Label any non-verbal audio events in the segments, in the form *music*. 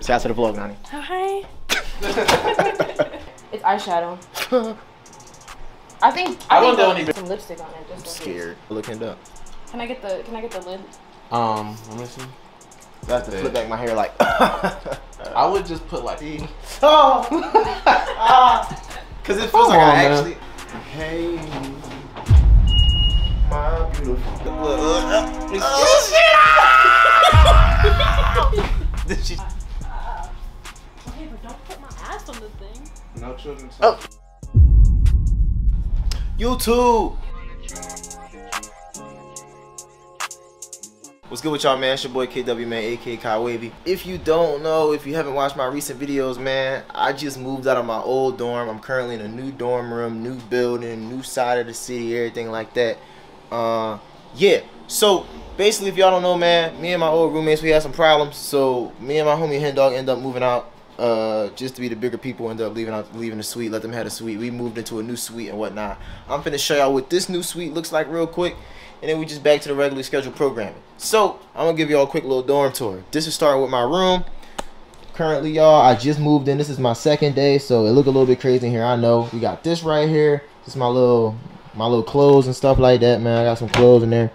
Say out to the vlog, Nani. Hi. it's eyeshadow. I think I, I think want the I'll only- put some lipstick on it. Just in case. Scared. Looking up. Can I get the Can I get the lid? Um, let me see. That's to flip back my hair like. I would just put like. oh. Cause it feels like on, I man. actually. Hey, my beautiful. Oh, shit! Did she? No children. Oh. YouTube. What's good with y'all, man? It's your boy KW, man, aka Ky Wavy. If you don't know, if you haven't watched my recent videos, man, I just moved out of my old dorm. I'm currently in a new dorm room, new building, new side of the city, everything like that. Uh, yeah. So basically, if y'all don't know, man, me and my old roommates, we had some problems. So me and my homie Hen Dog end up moving out. Uh, just to be the bigger people, end up leaving out, leaving the suite. Let them have a suite. We moved into a new suite and whatnot. I'm finna show y'all what this new suite looks like real quick, and then we just back to the regularly scheduled programming. So I'm gonna give y'all a quick little dorm tour. This is starting with my room. Currently, y'all, I just moved in. This is my second day, so it look a little bit crazy in here. I know. We got this right here. This is my little, my little clothes and stuff like that, man. I got some clothes in there.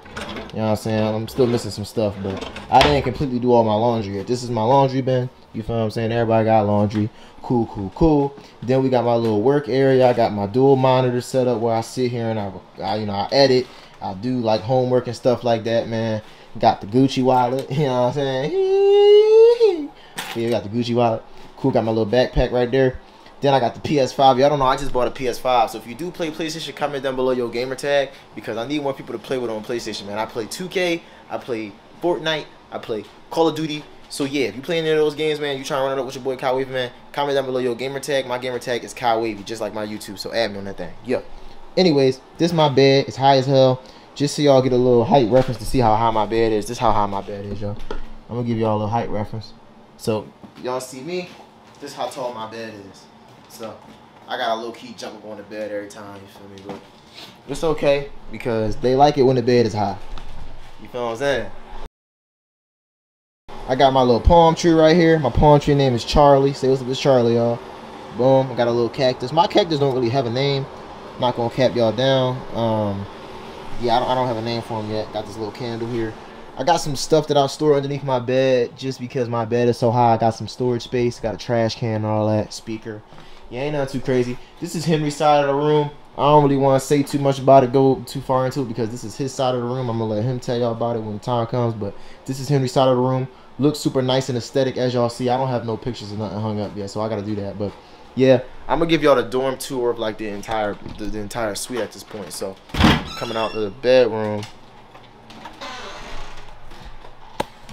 You know what I'm saying? I'm still missing some stuff, but I didn't completely do all my laundry yet. This is my laundry bin. You feel what I'm saying? Everybody got laundry. Cool, cool, cool. Then we got my little work area. I got my dual monitor set up where I sit here and I, I you know, I edit. I do like homework and stuff like that, man. Got the Gucci wallet. *laughs* You know what I'm saying? *laughs* Yeah, got the Gucci wallet. Cool. Got my little backpack right there. Then I got the PS5. Y'all don't know, I just bought a PS5. So if you do play PlayStation, comment down below your gamer tag because I need more people to play with on PlayStation, man. I play 2K, I play Fortnite, I play Call of Duty. So yeah, if you play any of those games, man, you trying to run it up with your boy Kyle Wavy, man, comment down below your gamer tag. My gamer tag is Kyle Wavy, just like my YouTube. So add me on that thing. Yo. Anyways, this my bed. It's high as hell. Just so y'all get a little height reference to see how high my bed is. This how high my bed is, y'all. I'm gonna give y'all a little height reference. So y'all see me. This how tall my bed is. So I got a low key jump up on the bed every time. You feel me? But it's okay because they like it when the bed is high. You feel what I'm saying? I got my little palm tree right here. My palm tree name is Charlie. Say what's up with Charlie, y'all. Boom. I got a little cactus. My cactus don't really have a name. not gonna cap y'all down. Um, yeah, I don't, I don't have a name for him yet. Got this little candle here. I got some stuff that I'll store underneath my bed just because my bed is so high. I got some storage space. Got a trash can and all that. Speaker. Yeah, ain't nothing too crazy. This is Henry's side of the room. I don't really want to say too much about it, go too far into it because this is his side of the room. I'm gonna let him tell y'all about it when the time comes. But this is Henry's side of the room. Looks super nice and aesthetic as y'all see. I don't have no pictures or nothing hung up yet, so I gotta do that. But yeah, I'm gonna give y'all the dorm tour of like the entire the, the entire suite at this point. So coming out to the bedroom.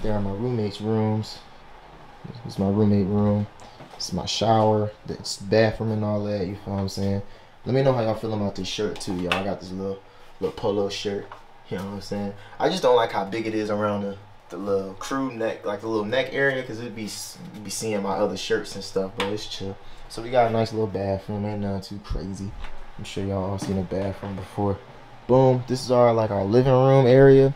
There are my roommate's rooms. This is my roommate room. This is my shower. This bathroom and all that. You feel what I'm saying? Let me know how y'all feeling about this shirt too, y'all. I got this little little polo shirt. You know what I'm saying? I just don't like how big it is around the the little crew neck, like the little neck area, because it'd be be seeing my other shirts and stuff. But it's chill. So we got a nice little bathroom. Ain't nothing too crazy. I'm sure y'all all seen a bathroom before. Boom. This is our like our living room area.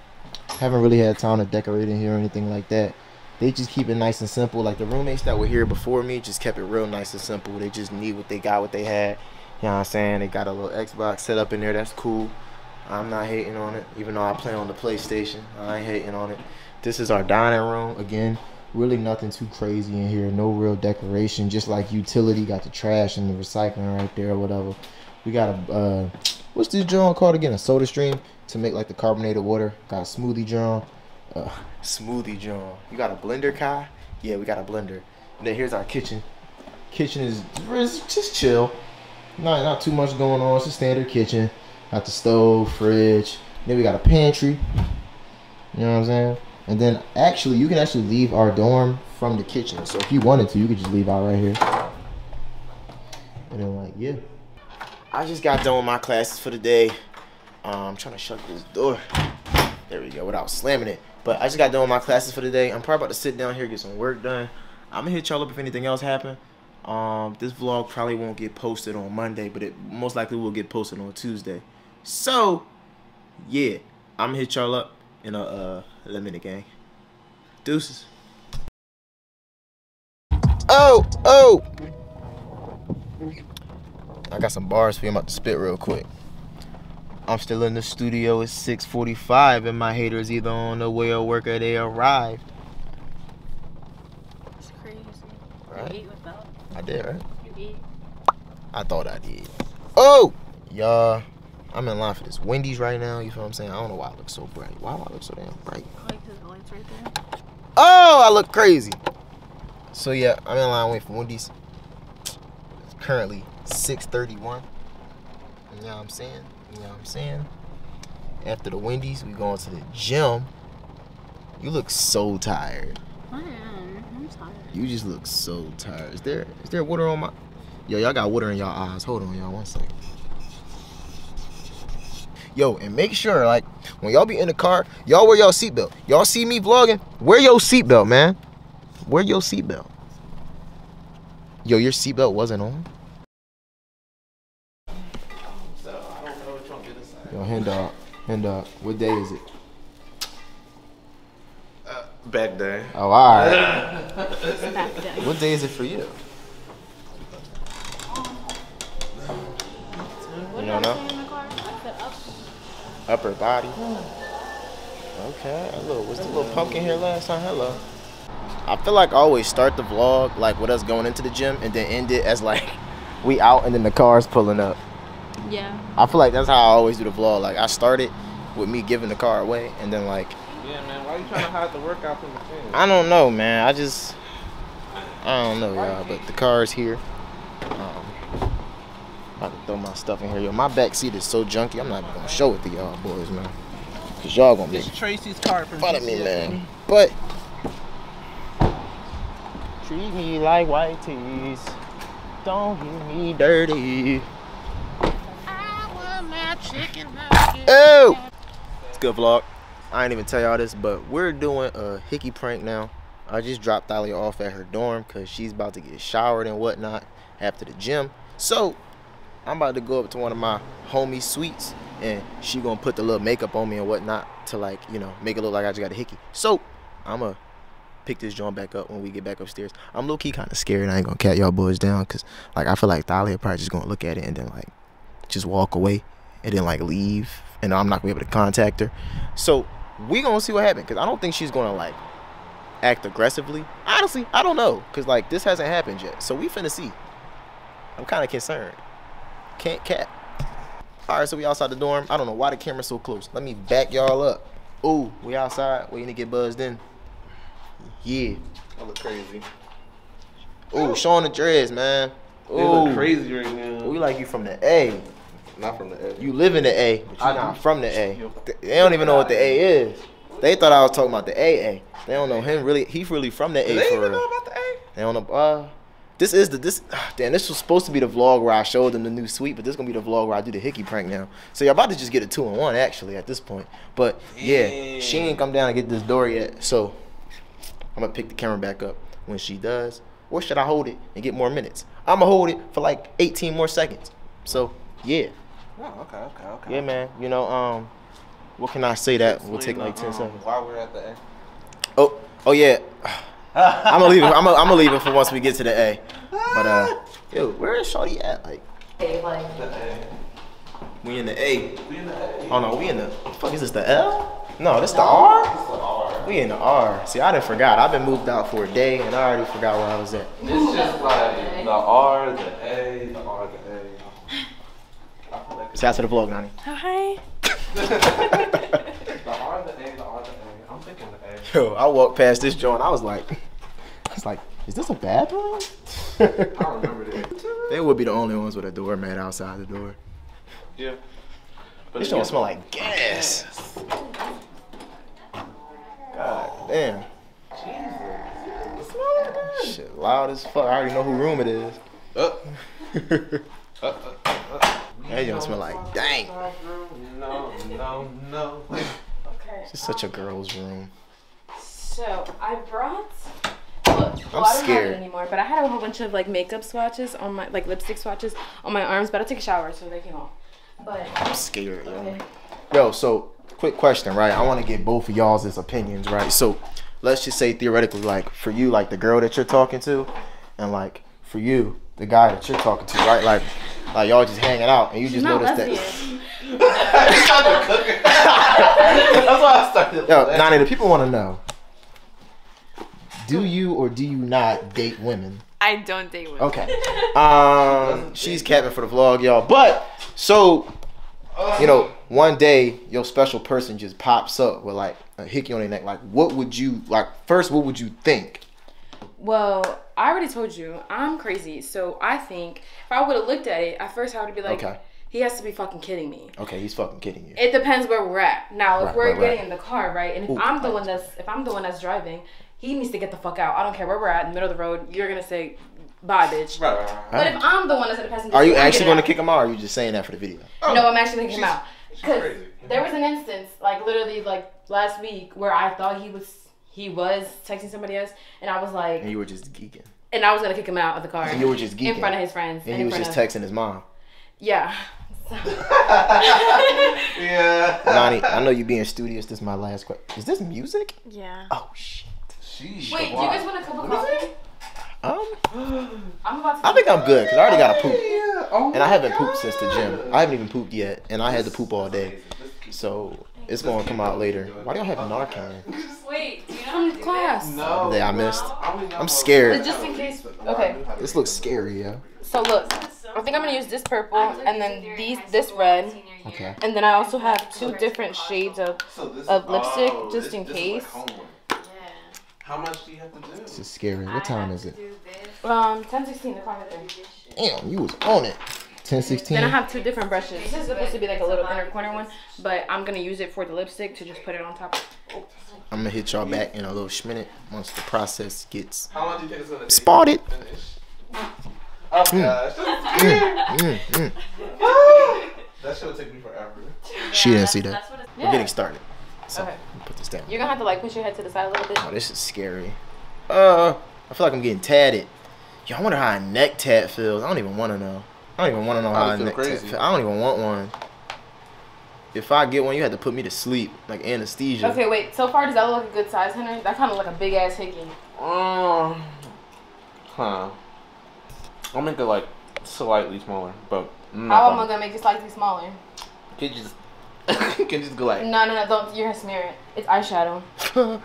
Haven't really had time to decorate in here or anything like that. They just keep it nice and simple. Like the roommates that were here before me just kept it real nice and simple. They just need what they got, what they had. You know what I'm saying? They got a little Xbox set up in there. That's cool. I'm not hating on it, even though I play on the PlayStation. I ain't hating on it. This is our dining room. Again, really nothing too crazy in here. No real decoration. Just like utility. Got the trash and the recycling right there or whatever. We got a, uh, what's this drum called again? A soda stream to make like the carbonated water. Got a smoothie drum. Uh, smoothie drum. You got a blender, Kai? Yeah, we got a blender. And then here's our kitchen. Kitchen is just chill. Not not too much going on. It's a standard kitchen. Got the stove, fridge. Then we got a pantry. You know what I'm saying? And then actually, you can actually leave our dorm from the kitchen. So if you wanted to, you could just leave out right here. And then like, yeah. I just got done with my classes for the day. Um, I'm trying to shut this door. There we go, without slamming it. But I just got done with my classes for the day. I'm probably about to sit down here get some work done. I'm gonna hit y'all up if anything else happen. Um, this vlog probably won't get posted on Monday, but it most likely will get posted on Tuesday. So, yeah, I'm gonna hit y'all up in a, uh, a minute, gang. Deuces. oh, oh. I got some bars for you. I'm about to spit real quick. I'm still in the studio. It's 6:45, and my haters either on the way or work or they arrived. It's crazy. Right. You ate without. I did, right? You ate. I thought I did. Oh, y'all. I'm in line for this Wendy's right now. You feel what I'm saying? I don't know why I look so bright. Why do I look so damn bright? Like the lights right there. Oh, I look crazy. So yeah, I'm in line waiting for Wendy's. It's currently 6:31. You know what I'm saying? You know what I'm saying? After the Wendy's, we going to the gym. You look so tired. I am. I'm tired. You just look so tired. Is there is there water on my Yo, y'all got water in y'all eyes. Hold on, y'all, one second. Yo, and make sure, like, when y'all be in the car, y'all wear y'all seatbelt. Y'all see me vlogging? Wear your seatbelt, man. Wear your seatbelt. Yo, your seatbelt wasn't on? Yo, hand dog. Hand dog. What day is it? Back day. Oh, all right. Day. *laughs* What day is it for you? What You don't know? say in the car? I said up. Upper body. Okay. Hello. Was the little pumpkin here last time? Hello. I feel like I always start the vlog like with us going into the gym and then end it as like *laughs* we out and then the car's pulling up. Yeah. I feel like that's how I always do the vlog. Like I started with me giving the car away and then like Yeah, man. Why are you trying to hide the workout from the fans? I don't know, man. I just I don't know, y'all. But the car's here. About to throw my stuff in here, yo. My back seat is so junky. I'm not even gonna show it to y'all boys, man. Cause y'all gonna be This Tracy's card from fun of me, man. But treat me like white tees. Don't get me dirty. Oh! It's good vlog. I ain't even tell y'all this, but we're doing a hickey prank now. I just dropped Tahlia off at her dorm because she's about to get showered and whatnot after the gym. So I'm about to go up to one of my homie suites and she gonna put the little makeup on me and whatnot to like, you know, make it look like I just got a hickey. So I'm gonna pick this joint back up when we get back upstairs. I'm low key kind of scared. I ain't gonna cat y'all boys down because like I feel like Tahlia probably just gonna look at it and then like just walk away and then like leave and I'm not gonna be able to contact her. So we gonna see what happens because I don't think she's gonna like act aggressively. Honestly, I don't know because like this hasn't happened yet. So we finna see. I'm kind of concerned. Can't cap. All right, so we outside the dorm. I don't know why the camera's so close. Let me back y'all up. Ooh, we outside waiting to get buzzed in. Yeah. I look crazy. Ooh, showing the dreads, man. They look Ooh. crazy right now. We like you from the A. Not from the A. You live in the A, but you're not do. from the A. They don't even know what the A is. They thought I was talking about the AA. They don't know him really. He's really from the A they for even real. know about the A? They don't know. Uh, this is the this. ah, Damn, this was supposed to be the vlog where I showed them the new suite, but this is gonna be the vlog where I do the hickey prank now. So you're about to just get a two in one actually at this point. But yeah, she ain't come down and get this door yet. So I'm gonna pick the camera back up when she does. Or should I hold it and get more minutes? I'm gonna hold it for like 18 more seconds. So yeah, Oh, okay, okay, okay. yeah, man. You know, um, what can I say that will take like 10 um, seconds? While we're at the A? Oh, oh yeah. I'm gonna leave it. I'm gonna, I'm gonna leave it for once we get to the A. But uh, yo, where is Shawty at? Like, Hey, like. The A. we in the A. We in the A. Oh no, we in the. Fuck is this? The L? No, this the R. It's the R. We in the R. See, I didn't forgot. I've been moved out for a day, and I already forgot where I was at. It's just like the R, the A, the R, the A. I feel like it's Say out to the vlog, Nani. Oh, hi. *laughs* the R, the A, the R, the A. I'm thinking the A. Yo, I walked past this joint. I was like, I was like, is this a bathroom? I don't remember that. *laughs* they would be the only ones with a doormat outside the door. Yeah. But This again- don't smell like gas. God damn. Jesus. Shit, loud as fuck. I already know who room it is. Uh, *laughs* uh, uh, uh. That don't smell like dang. No, no, no. Okay. It's such a girl's room. So I brought. Look, well, I'm I don't have it anymore, but I had a whole bunch of like makeup swatches on my like lipstick swatches on my arms, but I took a shower, so they came off. But I'm scared, yo. okay. Yo, so quick question, right? I want to get both of y'all's opinions, right? So let's just say theoretically, like for you, like the girl that you're talking to, and like for you, the guy that you're talking to, right? Like, like y'all just hanging out, and you just not noticed lesbian. *laughs* *laughs* That's why I started. Yo, Nani, the people want to know: Do you or do you not date women? I don't date women. Okay. *laughs* Um, she's capping for the vlog, y'all. But so, you know, one day your special person just pops up with like a hickey on their neck. Like, what would you like? First, what would you think? Well, I already told you I'm crazy, so I think if I would have looked at it at first, I would be like, Okay. he has to be fucking kidding me. Okay, he's fucking kidding you. It depends where we're at. Now, if Right, we're right, getting right. in the car, right, and if Ooh, I'm the one that's if I'm the one that's driving, he needs to get the fuck out. I don't care where we're at in the middle of the road. You're gonna say, "Bye, bitch." Right, right, right. But if I'm the one that's in the passenger Are you seat, actually going to out. kick him out, or are you just saying that for the video? Oh. No, I'm actually kicking him out. she's Because crazy. there was an instance, like literally, like last week, where I thought he was he was texting somebody else, and I was like, And you were just geeking. and I was gonna kick him out of the car And you were just geeking. in front of his friends. And in he was just of, texting his mom. Yeah. *laughs* Yeah. Nani, I know you being studious. This is my last question. Is this music? Yeah. Oh shit. Sheesh. Wait, do you guys want a cup of coffee? Um, I'm about to. I think I'm good because I already got a poop, Yeah. Oh and I haven't pooped since the gym. I haven't even pooped yet, and I had to poop all day. So it's gonna come out later. Why do y'all have Narcan? Wait, do you know how to do class. No. That I missed. I'm I'm scared. Just in case. Okay. This looks scary, yeah. So look, I think I'm gonna use this purple and then these this red, Okay. and then I also have two different shades of. of lipstick, just in case. How much do you have to do? This is scary. What time is it? Um, 10, 16, the clock. Damn, you was on it. 10, 16. Then I have two different brushes. This is supposed to be like a little inner corner one, but I'm gonna use it for the lipstick to just put it on top. I'm gonna hit y'all back in a little minute once the process gets How long do you think it's gonna take? spotted. to finish? Oh gosh. Mm, mm. That should take me forever. She didn't see that. That's what it's. We're getting started. So Okay. Let me put this down. You're gonna have to like push your head to the side a little bit. Oh, this is scary. Uh, I feel like I'm getting tatted. Yo, I wonder how a neck tat feels. I don't even want to know. I don't even want to know how a feel neck tat feels. I don't even want one. If I get one, you have to put me to sleep, like anesthesia. Okay, wait. So far, does that look like a good size, Henry? That kind of like a big ass hickey. Um. Huh. I'll make it like slightly smaller, but How am I gonna- gonna make it slightly smaller? Can you just *laughs* can you just go like? No, no, no. Don't. You're gonna smear it. It's eyeshadow. *laughs*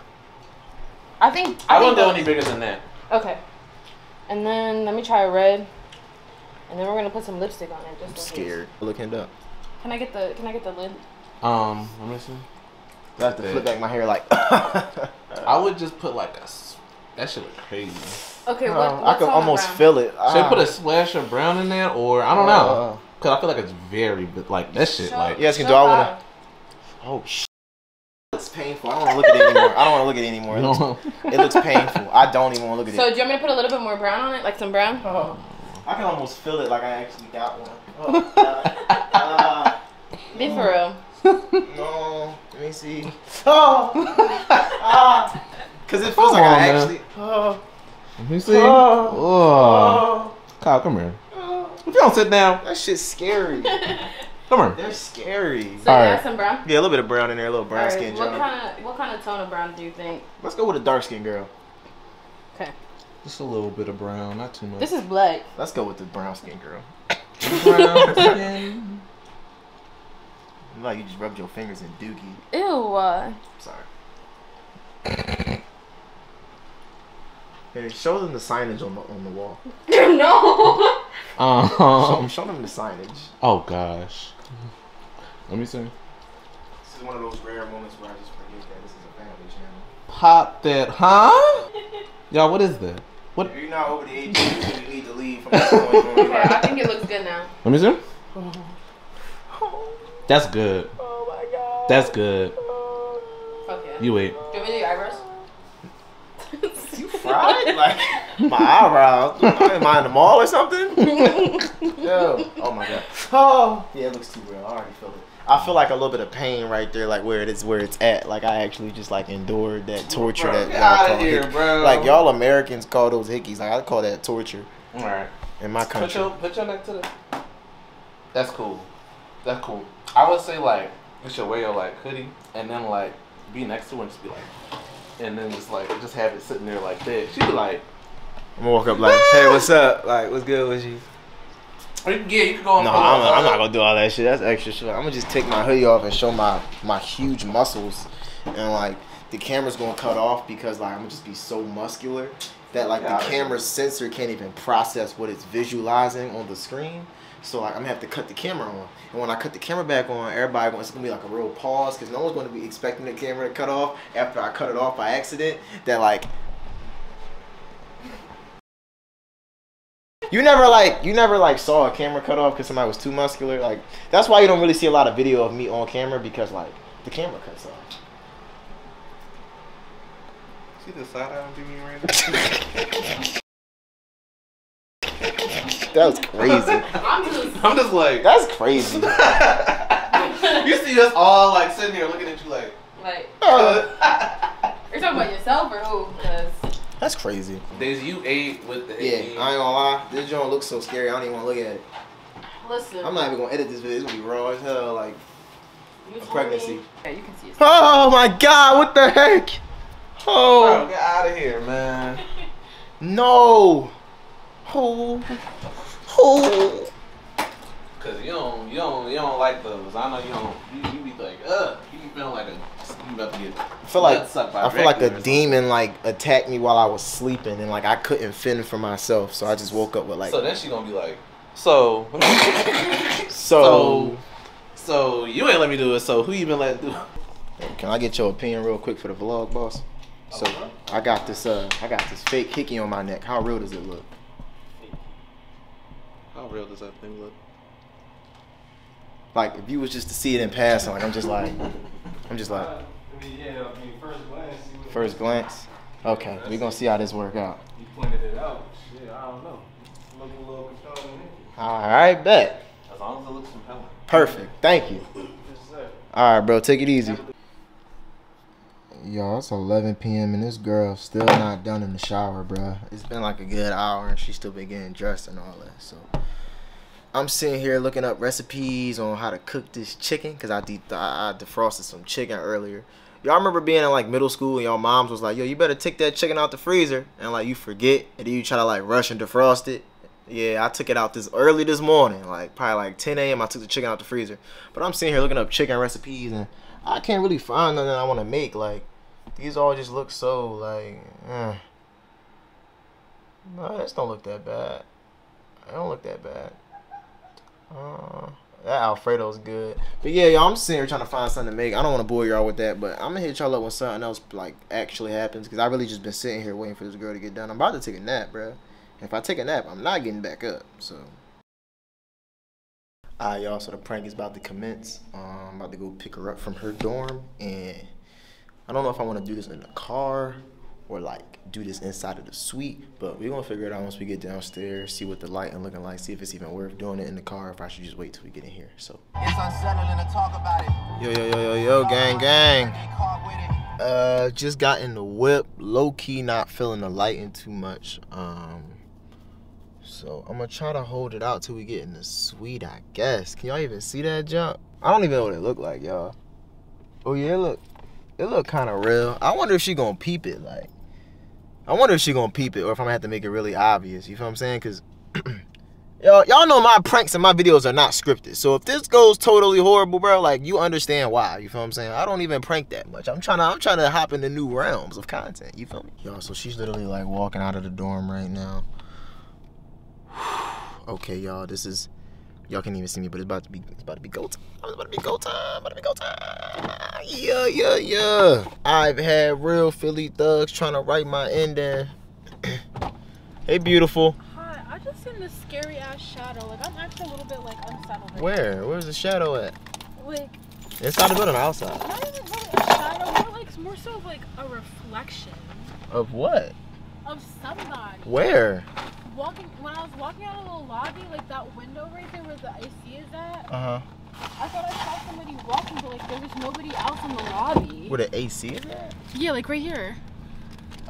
I think. I I, won't think go any bigger than that. Okay. And then let me try a red. And then we're gonna put some lipstick on it. Just I'm in case. scared. Looking it up. Can I get the Can I get the lid? Um, let me see. I have to flip back my hair like. *laughs* I would just put like a. That shit look crazy. Okay. Uh, what? I what could tone almost brown? feel it. Should I Ah. put a splash of brown in there, or I don't Uh, know, cause I feel like it's very, but like that shit, Show- like Yeah, asking, do I wanna- Oh shit. It's painful. I don't want to look at it anymore. I don't want to look at it anymore. It looks, no. *laughs* it looks painful. I don't even want to look at So it. So do you want me to put a little bit more brown on it, like some brown? Oh, I can almost feel it like I actually got one. Oh, *laughs* God. Ah, Be for real. *laughs* no. Let me see. Oh. ah. Cause it feels Come like on, I man. actually. Oh. Let me see. Oh, Oh. Kyle, come here. Oh. If don't sit down, That shit's scary. *laughs* come on. They're scary. So you Alright. got some brown. Yeah, a little bit of brown in there, a little brown Alright, skin what John. kind of what kind of tone of brown do you think? Let's go with a dark skin girl. Okay. Just a little bit of brown, not too much. This is black. Let's go with the brown skin girl. brown *laughs* skin. Like you just rubbed your fingers in dookie. Ew. Uh, Sorry. Hey, show them the signage on the on the wall. *laughs* no. Show, Um. show them the signage. Oh gosh. Let me see. This is one of those rare moments where I just forget that this is a family channel. Pop that, huh? *laughs* Y'all, what is that? What? If you're not over the age of 18, you need to leave from this point on. *laughs* Okay, I think it looks good now. Let me see. *laughs* That's good. Oh my god. That's good. Fuck yeah. You wait. Do you want me to do your eyebrows? You fried? *laughs* Like my eyebrows. Am I in the mall or something? *laughs* Yo. Oh my god. Oh. Yeah, it looks too real. I already feel it. I feel like a little bit of pain right there, like where it is, where it's at. Like I actually just like endured that torture Bro, that get y'all call here, hick- bro. Like y'all Americans call those hickeys. Like I call that torture All right. in my Put country. your put your neck to the. That's cool. That's cool. I would say like you should wear your like hoodie and then like be next to her and just be like, and then just like just have it sitting there like that. She'd be like, I'm gonna walk up like, hey, what's up? Like, what's good with you? Or you can get, you can go on. No, I'm, I'm not gonna do all that shit. That's extra shit. I'm gonna just take my hoodie off and show my my huge muscles, and like the camera's gonna cut off because like I'm gonna just be so muscular that like Yeah, the I- camera sensor can't even process what it's visualizing on the screen. So like I'm gonna have to cut the camera on, and when I cut the camera back on, everybody it's gonna be like a real pause because no one's gonna be expecting the camera to cut off after I cut it off by accident. That like. You never like you never like saw a camera cut off because somebody was too muscular. Like that's why you don't really see a lot of video of me on camera because like the camera cuts off. See the side eye I'm you right *laughs* now? *laughs* That was crazy. *laughs* I'm just. I'm just like. That's crazy. *laughs* you see us all like sitting here looking at you like. Like, *laughs* Uh, you're talking about yourself or who? Because that's crazy. Days you ate with the. Yeah, I ain't gonna lie. This joint looks so scary. I don't even want to look at it. listen. I'm not even gonna edit this video. It's gonna be raw as hell. Like you a pregnancy. me- Yeah, you can see it. Oh my god! What the heck? Bro, Oh get out of here, man. no! Oh, oh. Cause you don't, you don't, you don't like those. I know you don't. You, you be like, ugh. You be feeling like a, you about to get. I feel like Blood sucked by I feel like a demon like attacked me while I was sleeping and like I couldn't fend for myself, so I just woke up with like so then she gonna be like, so, *laughs* so. so you ain't let me do it. So who you been letting do? Can I get your opinion real quick for the vlog, boss? So I got this uh I got this fake hickey on my neck. How real does it look? How real does that thing look? Like if you was just to see it in passing, like I'm just like *laughs* I'm just like I mean, yeah, I mean, first glance, see first glance. Okay, we're gonna see how this work out. you pointed it out. Shit, I don't know. Looking a little compelling. Alright, bet. As long as it looks compelling. Perfect. Thank you. Just say. Alright, bro, take it easy. Y'all, it's 11 p.m. and this girl still not done in the shower, bro. It's been like a good hour and she's still been getting dressed and all that. So I'm sitting here looking up recipes on how to cook this chicken because I, de- I defrosted some chicken earlier. Y'all remember being in like middle school and y'all moms was like, "Yo, you better take that chicken out the freezer," and like you forget and then you try to like rush and defrost it. Yeah, I took it out this early this morning, like probably like 10 a.m. I took the chicken out the freezer. But I'm sitting here looking up chicken recipes and I can't really find nothing I want to make. Like these all just look so like. eh. No, this don't look that bad. It don't look that bad. Uh, that Alfredo's good. But yeah, y'all, I'm sitting here trying to find something to make. I don't want to bore y'all with that, but I'm gonna hit y'all up when something else like actually happens because I really just been sitting here waiting for this girl to get done. I'm about to take a nap, bro. If I take a nap, I'm not getting back up. So. Alright, y'all. So the prank is about to commence. Um, I'm about to go pick her up from her dorm, and I don't know if I want to do this in the car or like do this inside of the suite, but we're gonna figure it out once we get downstairs, see what the lighting looking like, see if it's even worth doing it in the car, if I should just wait till we get in here. So. It's unsettling to talk about it. Yo, yo, yo, yo, yo, gang, gang. Get caught with it. Uh, just got in the whip. Low key, not feeling the lighting too much. Um, so I'm gonna try to hold it out till we get in the suite. I guess. Can y'all even see that jump? I don't even know what it look like, y'all. Oh yeah, look, it look kind of real. I wonder if she gonna peep it. Like, I wonder if she gonna peep it, or if I'm gonna have to make it really obvious. You feel what I'm saying? Cause. *clears throat* Y'all, y'all know my pranks and my videos are not scripted. So if this goes totally horrible, bro, like you understand why. You feel what I'm saying? I don't even prank that much. I'm trying to I'm trying to hop into new realms of content. You feel me? Y'all, so she's literally like walking out of the dorm right now. *sighs* okay, y'all, this is y'all can't even see me, but it's about to be it's about to be go time. It's about to be go time. About to be go time. Yeah, yeah, yeah. I've had real Philly thugs trying to write my ending. *clears throat* hey, beautiful. Hi, I just seen this scary ass shadow. Like I'm actually a little bit like unsettled. right Where? Where's the shadow at? Like Inside the building outside? not even really a shadow, more like more so of like a reflection Of what? of somebody. Where? Walking when I was walking out of the lobby, like that window right there where the AC is at, Uh huh. I thought I saw somebody walking, but like there was nobody else in the lobby. Where the AC is at? Yeah, like right here.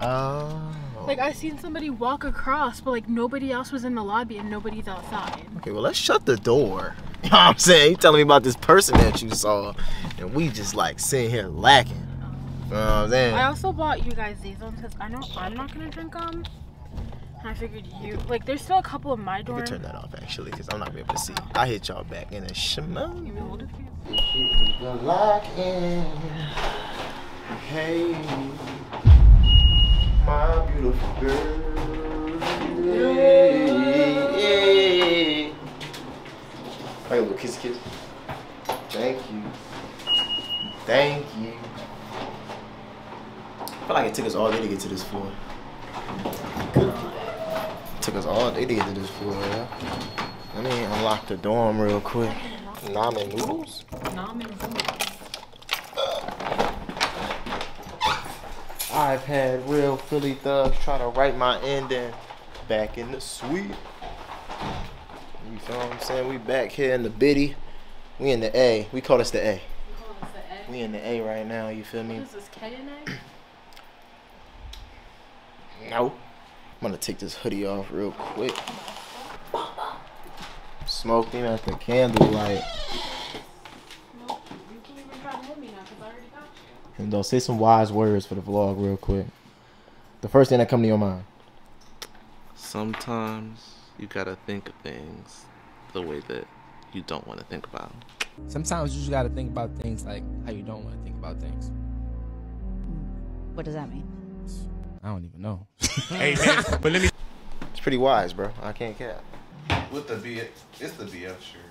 Oh. Like I seen somebody walk across, but like nobody else was in the lobby and nobody's outside. Okay, well let's shut the door. *laughs* You know what I'm saying? You telling me about this person that you saw, and we just like sitting here lacking. You know what I'm saying? I also bought you guys these ones because I know I'm not gonna drink them. I figured you like. There's still a couple of my You dorm. can turn that off actually, cause I'm not gonna be able to see. Oh. I hit y'all back in a shimon. You hold it for you. The lock in. Hey, my beautiful girl. Hey, hey. Hey, little kiss, kiss. Thank you. Thank you. I feel like it took us all day to get to this floor. Took us all day to get to this floor, yeah. Let me unlock the dorm real quick. Ramen noodles. I've had real Philly thugs try to write my ending back in the suite. You feel what I'm saying? We back here in the biddy. We in the A. We call this the A. We in the A right now, you feel me? What is this K and A? No. I'm gonna take this hoodie off real quick. Smoking at the candlelight. No, you can't even try to hit me now because I already. And don't say some wise words for the vlog real quick. The first thing that come to your mind. Sometimes you gotta think of things the way that you don't want to think about. Sometimes you just gotta think about things like how you don't want to think about things. What does that mean? I don't even know. Hey man, but let me. It's pretty wise, bro. I can't cap. With the B, it's the BF shirt.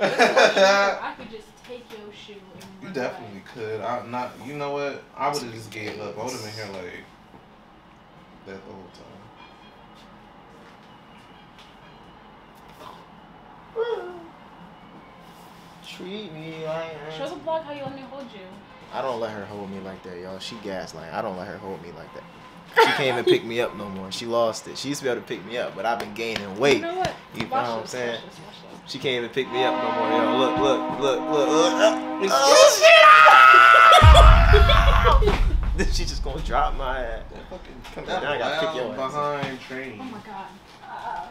I could just take your shoe and You run definitely could. I'm not. You know what? I would have just gave up. I would have been here like that the whole time. Treat me like. Show the blog how you let me hold you. I don't let her hold me like that, y'all. She gaslight. I don't let her hold me like that. She can't even pick me up no more. She lost it. She used to be able to pick me up, but I've been gaining weight. You know what? You know Watch what I'm saying? watch this, watch this. She can't even pick me up no more, y'all. Look, look, look, look, look. Uh, oh, shit! *laughs* she just gonna drop my ass. Come here, now I gotta pick your ass. behind train. Oh my god. Uh,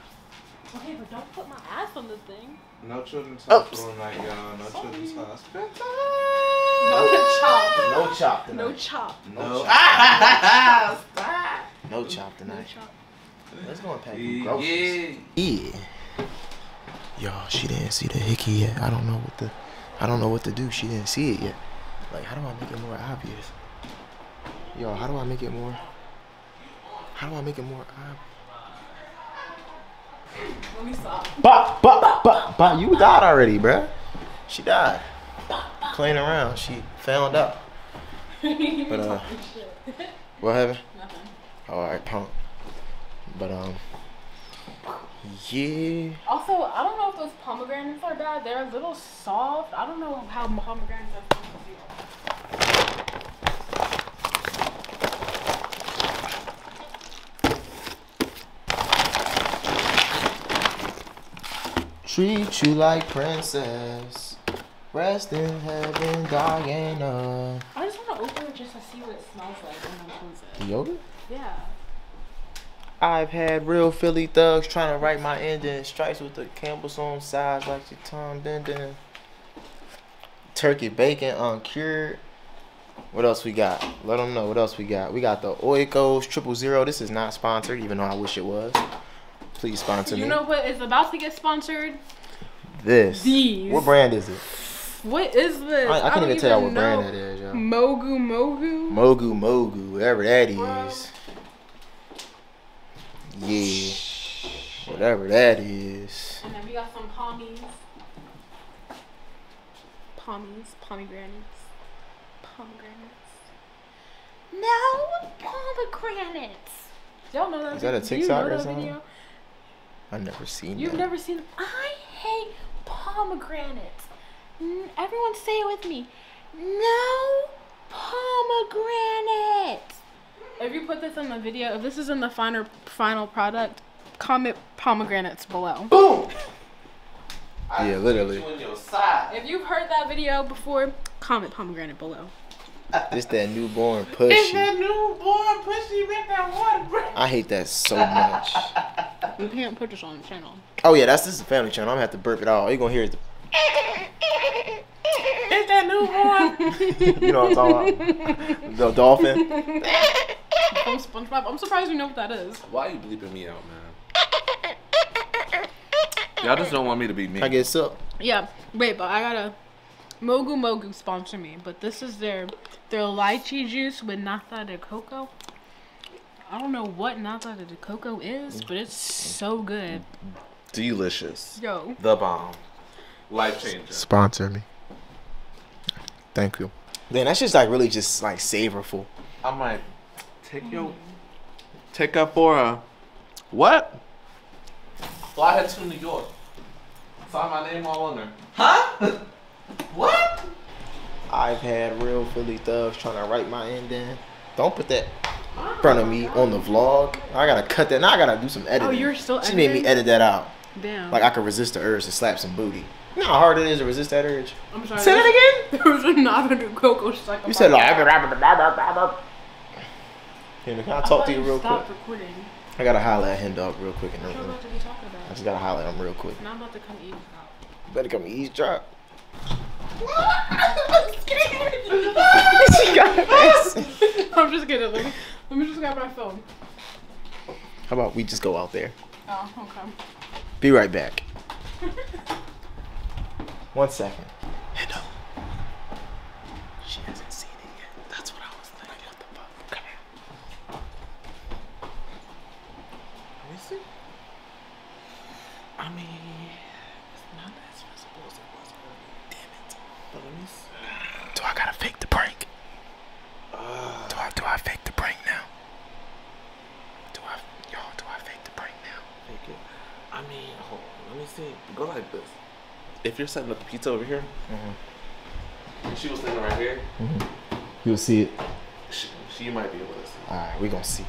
okay, but don't put my ass on the thing. No children's Oops. hospital tonight, y'all. No children's hospital. No chop. No chop tonight. No chop. No chop. Stop. No chop No chop. Let's go and pack some Yeah. groceries. Yeah. Y'all, she didn't see the hickey yet. I don't know what the, I don't know what to do. She didn't see it yet. Like, how do I make it more obvious? Yo, how do I make it more? How do I make it more obvious? Let me stop. But, but, but, but, you died already, bruh. She died. Playing around. She found out. *laughs* But, uh, what happened? Nothing. All right, punk. But, um, yeah. Also, I don't know if those pomegranates are bad. They're a little soft. I don't know how pomegranates are supposed to feel. Treat you like princess. Rest in heaven, Diana. I just want to open it just to see what it smells like when I close it. Yogurt? Yeah. I've had real Philly thugs trying to write my ending. Stripes with the Campbell's on sides like your Tom Denden. Turkey bacon uncured. What else we got? Let them know what else we got. We got the Oikos Triple Zero. This is not sponsored, even though I wish it was. Please sponsor You me. You know what is about to get sponsored? this. These. What brand is it? What is this? I, I can't don't even tell what brand that is, y'all. Mogu Mogu. Mogu Mogu, whatever that is. Bro. Yeah. Whatever that is. And then we got some pommies. Pommies, pomegranates. Pomegranates. No pomegranates. Y'all know that Is that a do you TikTok know or something? video? I've never seen You've that. never seen I hate pomegranates. Everyone say it with me. No pomegranates. If you put this in the video, if this is in the final final product, comment pomegranates below. Boom! Yeah, literally. You in your side. If you've heard that video before, comment pomegranate below. This that newborn pussy. It's that newborn pussy with that water, bro. I hate that so much. *laughs* You can't put this on the channel. Oh yeah, that's this is a family channel. I'm gonna have to burp it all. You're gonna hear it. It's that newborn. *laughs* you know what I'm talking about? The dolphin. from SpongeBob. I'm surprised you know what that is. Why are you bleeping me out, man? Y'all just don't want me to be me. I guess so. Yeah, wait, but I gotta. Mogu Mogu sponsor me, but this is their their lychee juice with nata de coco. I don't know what nata de coco is, but it's so good. Delicious. Yo, The bomb. Life changer. Sponsor me. Thank you. Then that's just like really just like savorful. I might take your mm. take up for a what? Fly her to New York. Sign my name all on there. Huh? *laughs* I've had real Philly thugs trying to write my end in. Don't put that in front of me on the vlog. I gotta cut that. Now I gotta do some oh, editing. Oh, you're still She made me edit that out. damn. Like I could resist the urge to slap some booty. You know how hard it is to resist that urge. I'm sorry. Say that again. *laughs* There was a de coco. Like, You said oh like. Here, can I talk to you real quick? Recording. I gotta holler at Hen Dog real quick in the What are you room. about to be talking I just gotta holler at him real quick. And I'm about to come eat. Better come eavesdrop. I'm just kidding. Let me, let me just grab my phone. How about we just go out there? Oh, okay. Be right back. *laughs* One second. Hello. She hasn't seen it yet. That's what I was thinking. What the fuck? Come here. Let me see. I mean, it's not as visible as it was earlier. Damn it. But let me see. Do I gotta fake the prank? do I do I fake the prank now? Do I yo do I fake the prank now? Fake it. I mean, hold on. Let me see. Go like this. If you're setting up the pizza over here, mm-hmm. she was sitting right here. Mm-hmm. You'll see it. She, she might be able to see. All right, we gonna see.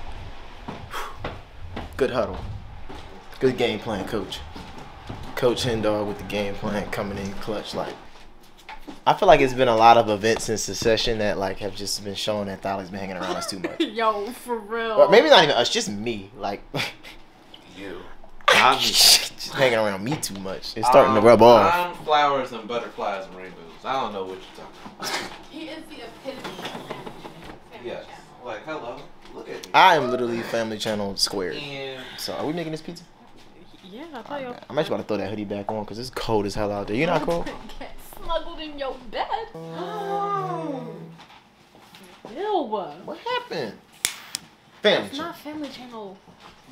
Good huddle. Good game plan, coach. Coach Hendog with the game plan coming in clutch. Like, I feel like it's been a lot of events in succession that like have just been showing that Tahlia's been hanging around us too much. *laughs* Yo, for real. or maybe not even us, just me. Like, *laughs* You. I'm, *laughs* just hanging around me too much. It's starting to Um, rub off. I'm flowers and butterflies and rainbows. I don't know what you're talking about. He is the epitome of family yes. Like, hello. Look at me. I am literally Family Channel squared. And So, are we making this pizza? Yeah, I thought you I'm actually about to throw that hoodie back on because it's cold as hell out there. You're not cold? get smuggled in your bed. Oh. *gasps* Ew. What happened? Family It's Channel. not Family Channel.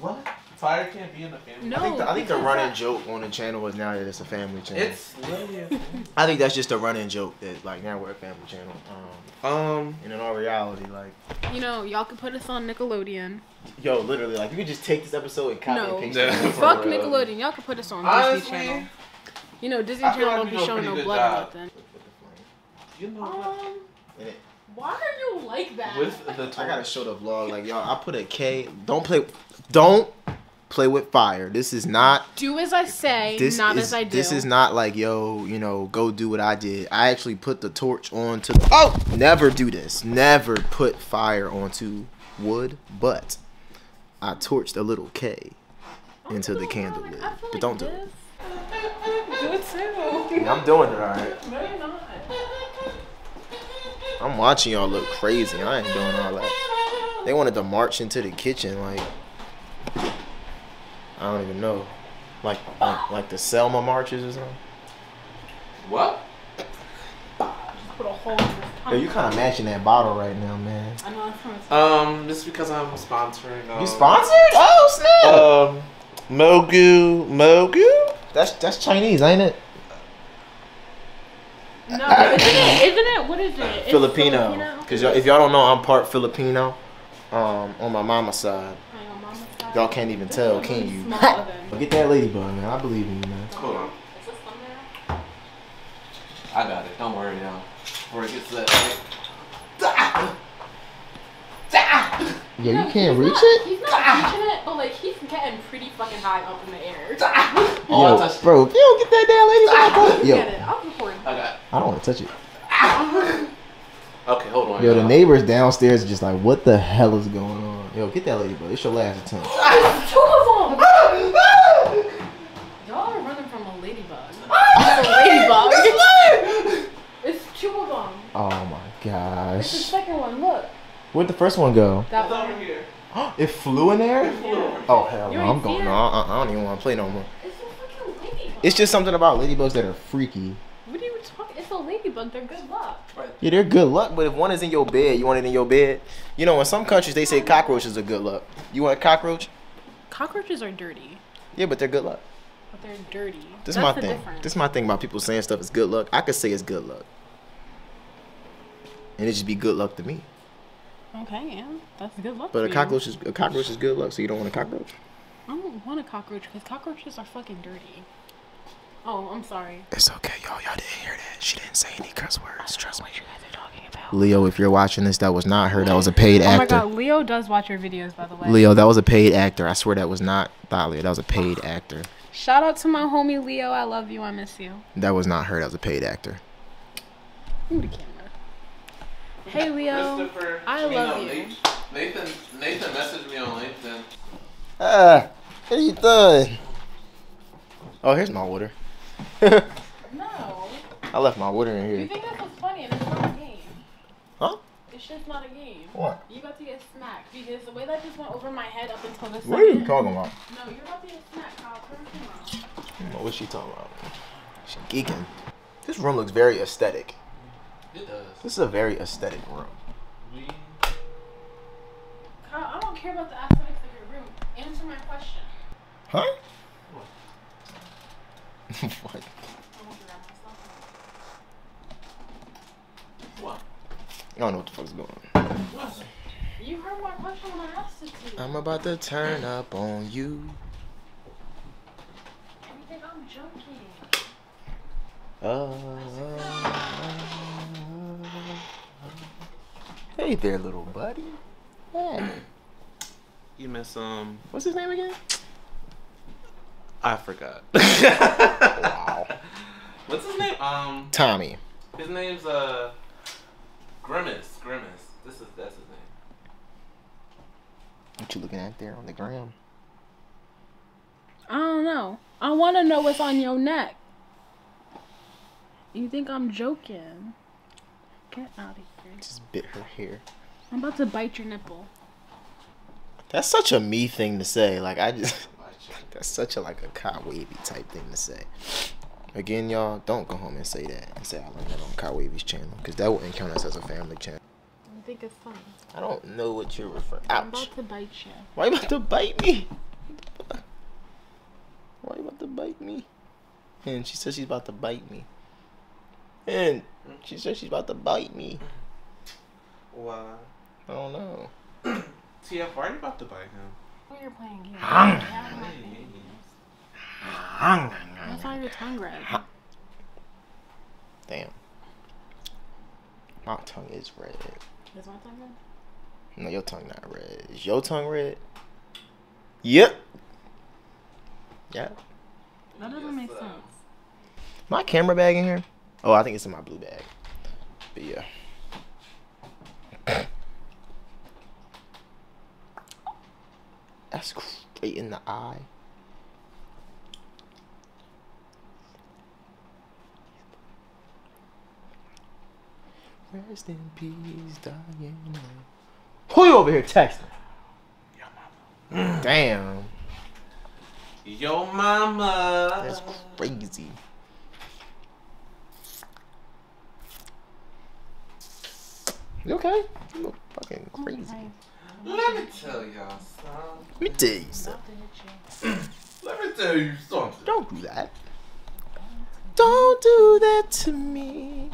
what? Fire can't be in the family. No. I think the, I think the running that- joke on the channel is now that it's a family channel. It's literally. *laughs* I think that's just a running joke that like now we're a family channel. Um, um. and in all reality, like You know, y'all could put us on Nickelodeon. yo, literally, like you could just take this episode and copy No. and paste Yeah. it. *laughs* For Fuck real. Nickelodeon. Y'all could put us on Honestly, Disney Channel. You know, Disney Channel like don't be showing no blood job. or nothing. You know? Um, And it- why are you like that? With the I gotta show the vlog, like y'all. I put a K. Don't play. Don't play with fire. This is not. do as I say, This not is as I do. this is not like yo. You know, go do what I did. I actually put the torch onto. The, oh, never do this. Never put fire onto wood. But I torched a little K into the candle lid. But don't do it. Do it. Yeah, I'm doing it alright. No, you're not. I'm watching y'all look crazy. I ain't doing all that. They wanted to march into the kitchen like I don't even know. Like like, like the Selma marches or something. What? Put a hole in this Yo, you kind of matching that bottle right now, man. I know that's from Um, just because I'm sponsoring. Um, You sponsored? Oh snap! Um, Mogu, Mogu. That's that's Chinese, ain't it? No, isn't it? Isn't it? What is it? Filipino. Cause if y'all don't know, I'm part Filipino. Um, on my mama's side, Hang on, Mama's side. Y'all can't even tell, can you? *laughs* Get that ladybug, man. I believe in you, man. Hold on. Is this thumbnail? I got it. Don't worry y'all. Before it gets that. Yeah, you can't he's reach not, it. He's not reaching it, but like he's getting pretty fucking high up in the air. *laughs* oh, I Yo, touched it. bro, if you don't get that damn ladybug, Get yo, it. I'm recording. I got. I don't want to touch it. *laughs* It. Okay, hold on. Yo, the neighbors downstairs are just like, what the hell is going on? Yo, get that ladybug. It's your last attempt. *laughs* Two of them. Y'all are running from a ladybug. *laughs* It's a ladybug. It's two of them. Oh my It's the second one. Look. Where'd the first one go? That It's over here. *gasps* it flew in there? Oh hell no! I'm going. No. I, uh-uh, I don't even want to play no more. It's a fucking ladybug. It's just something about ladybugs that are freaky. What are you talking? It's a ladybug. They're good luck. Yeah, they're good luck, but if one is in your bed, you want it in your bed. You know, in some countries they say cockroaches are good luck. You want a cockroach? Cockroaches are dirty, Yeah, but they're good luck. but they're dirty. This is That's my the thing. difference. This is my thing about people saying stuff is good luck. I could say it's good luck, and it just be good luck to me. Okay, yeah, that's good luck. But a cockroach is a cockroach is good luck, so you don't want a cockroach. I don't want a cockroach because cockroaches are fucking dirty. Oh, I'm sorry. It's okay, y'all. Y'all didn't hear that. She didn't say any cuss words. Trust me. you guys are talking about. Leo, if you're watching this, that was not her. That was a paid actor. Oh my god, Leo does watch your videos, by the way. Leo, that was a paid actor. I swear that was not Tahlia. That was a paid actor. Shout out to my homie Leo. I love you. I miss you. That was not her. That was a paid actor. Ooh, the camera. Hey Leo. Christopher, I love you. Nathan, Nathan, Nathan messaged me on LinkedIn. Ah, what are you doing? Oh, here's my water. *laughs* No. I left my water in here. You think that's what's funny and it's not a game. Huh? It's just not a game. What? You got to get smacked because the way that just went over my head up until this What are you talking about? No, you're about to get smacked, Kyle. Turn the camera on. I don't know she talking about. She geeking. This room looks very aesthetic. It does. This is a very aesthetic room. We, Kyle, I don't care about the aesthetics of your room. Answer my question. Huh? What? what? I won't grab myself. what? I don't know what the fuck's going on. What? You heard my question when I asked it to you. I'm about to turn up on you. You think I'm joking? Uh, hey there, little buddy. Hey. You miss um. What's his name again? I forgot. *laughs* Wow. What's his name? Um, Tommy. his name's uh, Grimace. Grimace. This is that's his name. What you looking at there on the gram? I don't know. I want to know what's on your neck. You think I'm joking? Get out of here. Just bit her hair. I'm about to bite your nipple. That's such a me thing to say. Like I just *laughs* that's such a like a Ky Wavy type thing to say. Again, y'all, don't go home and say that and say I learned that on Ky Wavy's channel because that wouldn't count us as a family channel. You think it's funny? I don't know what you're referring. I'm about to bite you. Why you about to bite me? Why you about to bite me? And she said she's about to bite me. And she said she's about to bite me. Why? I don't know. TF, why are you about to bite him? Oh, you're playing games. Hang. Get out of my face. That's how your tongue red. Damn. My tongue is red. Is my tongue red? No, your tongue not red. Is your tongue red? Yep. Yep. That doesn't make sense. My camera bag in here? Oh, I think it's in my blue bag. But yeah. That's straight in the eye. Rest in peace, Diana. Who you over here texting? Mm, damn, Yo, mama. that's crazy. You okay? You look fucking crazy. Let me tell y'all something. Let me tell you something. *clears throat* Let me tell you something. Don't do that. Don't do that to me.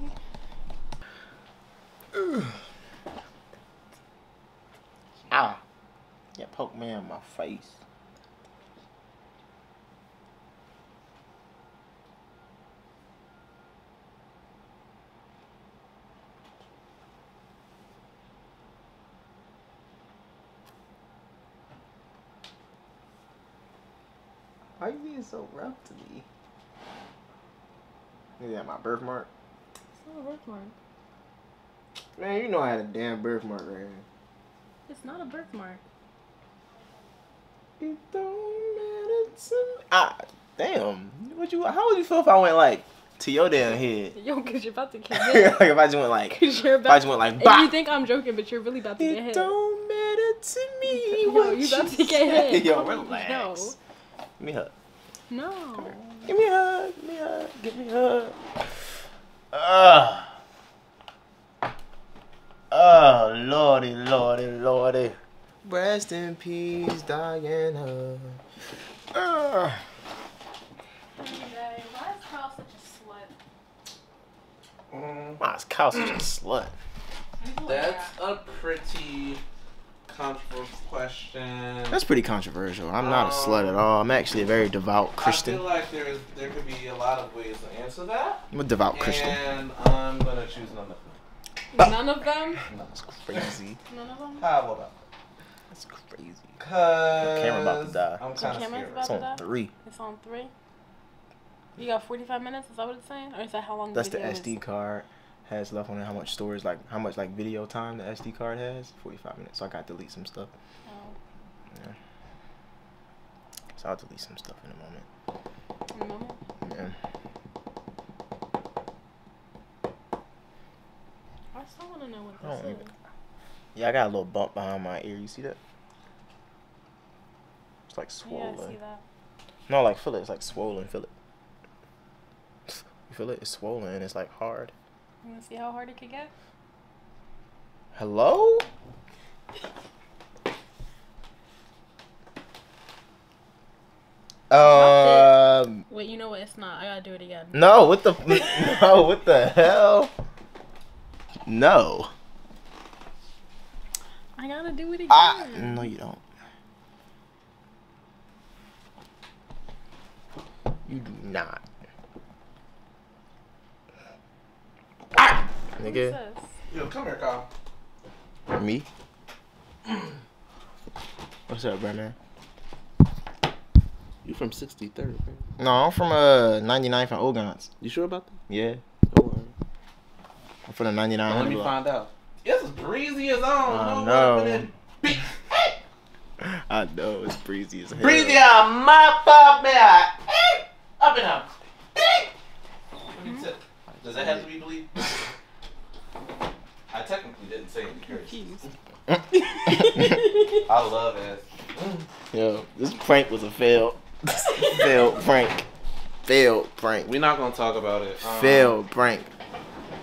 Ugh. Ah. You poke me in my face. Why you so rough to me? Is that my birthmark? It's not a birthmark. Man, you know I had a damn birthmark right here. It's not a birthmark. It don't matter to me. Ah, damn. What you? How would you feel if I went like to your damn head? *laughs* Yo, because you're about to *laughs* like get hit. if I just went like, Because *laughs* you're if I just went like, And bah. you think I'm joking, but you're really about to get hit. It don't matter to me. Yo, what you about to get hit. Yo, relax. Give me hug. No. Give me a hug. Give me a hug. Give me a hug. Ah. Oh, lordy, lordy, lordy. Rest in peace, Diana. Ah. Why is Kyle such a slut? Why is Kyle such a slut? That's a pretty controversial question. That's pretty controversial. I'm not a slut at um, all. I'm actually a very devout Christian. I feel like there is there could be a lot of ways to answer that. I'm a devout Christian. And I'm gonna choose none of them. None of them? That's crazy. None of them? How about that? That's crazy. Cause camera about to die. I'm So kind of camera's scared. about It's to on die? three. It's on three? You got 45 minutes? Is that what it's saying? Or is that how long That's the video is? SD card has left on it. How much storage, like how much like video time the SD card has? 45 minutes. So I got to delete some stuff. Oh, Yeah. So I'll delete some stuff in a moment. in a moment. Yeah. I still want to know what this is. even. Yeah, I got a little bump behind my ear. You see that? It's like Yeah, swollen. I see that. No, like feel it. It's like swollen. Feel it. You feel it? It's swollen and it's like hard. You want to see how hard it could get? Hello? Um. Wait, you know what? It's not. I gotta do it again. No. What the? *laughs* No. What the hell? No. I gotta do it again. I. No, you don't. You do not. Ah, What's nigga. this? Yo, come here, Kyle. Me? *clears throat* What's up, bro. You from 63rd, right? No, I'm from uh 99 from Ogons. You sure about that? Yeah, Oh, all right. I'm from the 99. Let me block. find out. It's breezy as on. I know. what up in it. I know it's breezy as hell. Breezy on my pop man. Up and up. What do you say? Does that have to be believed? I technically didn't say. Confused. *laughs* I love it. Yo, this prank was a fail. failed prank. Failed prank. We're not gonna talk about it. Um, Failed prank.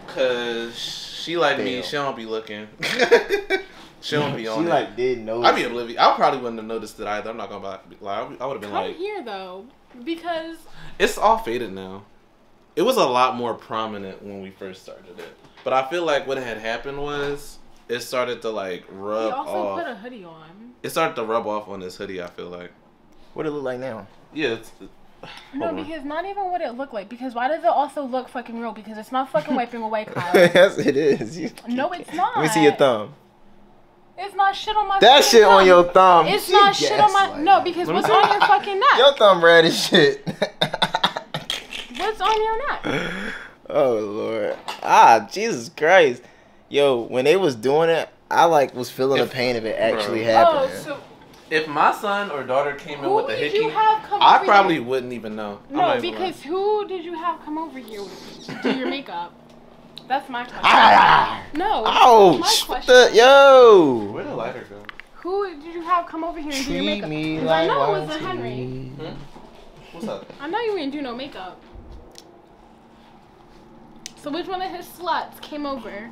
Cause she like me, she don't be looking. *laughs* she don't be She on it. like did know. I'd be oblivious. I probably wouldn't have noticed it either. I'm not gonna lie. I would have been Come like, here though, because it's all faded now. It was a lot more prominent when we first started it, but I feel like what had happened was it started to like rub he rub also off. put a hoodie on. it started to rub off on this hoodie. I feel like. What it look like now? Yeah. It's, No, on. because not even what it looked like. Because why does it also look fucking real? Because it's not fucking wiping away, *laughs* Kyle. yes, it is. You- no, it's not. Let me see your thumb. It's not shit on my. That fucking shit on your thumb. It's She not shit on my. gaslighting. No, because what's see. on your fucking *laughs* neck? Your thumb red as shit. What's on your neck? *laughs* oh lord. Ah, Jesus Christ. Yo, when they was doing it, I like was feeling If- the pain of it actually Bro. happening. Oh, so if my son or daughter came in who with a did hickey, you have come I probably here? wouldn't even know. No, because who did you have come over here with to do your makeup? That's my question. Ah! No. Ouch! My What question. the yo? Where the lighter go? Who did you have come over here and do your makeup? me 'Cause like I know it was a royalty. Henry. What's up? I know you didn't do no makeup. So which one of his sluts came over